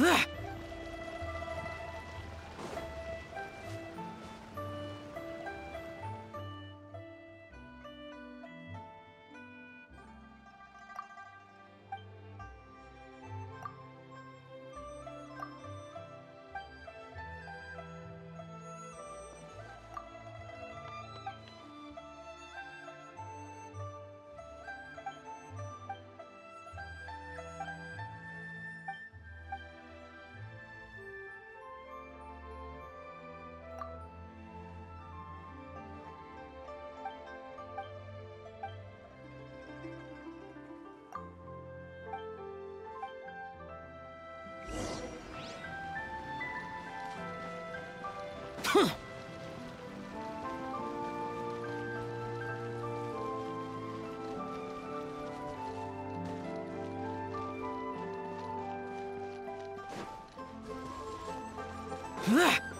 Ugh. うわっ